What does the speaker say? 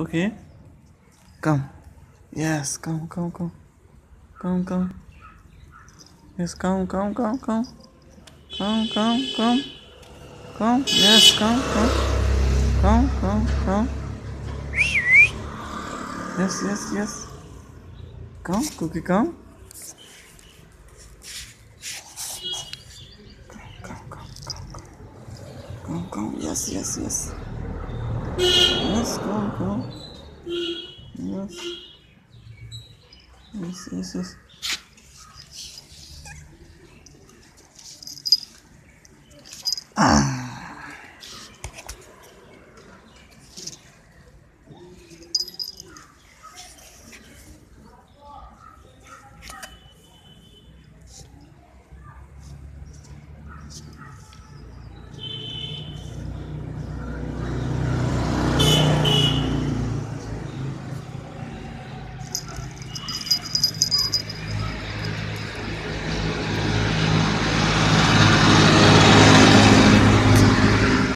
Cookie, come. Yes, come, come, come. Come, come. Yes, come, come, come, come. Come, come, come. Come. Yes, come, come. Come, come, come. Yes, yes, yes. Come, Cookie, come. Come, come, come, come. Come, come. Yes, yes, yes. Yes, come, come. Yes. Yes, yes, yes. Ah.